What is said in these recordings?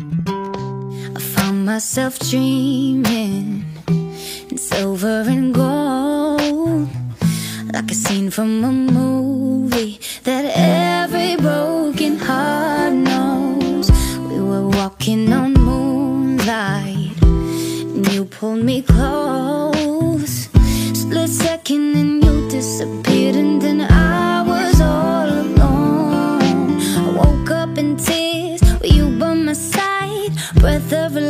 I found myself dreaming in silver and gold, like a scene from a movie. the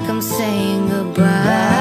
like I'm saying goodbye.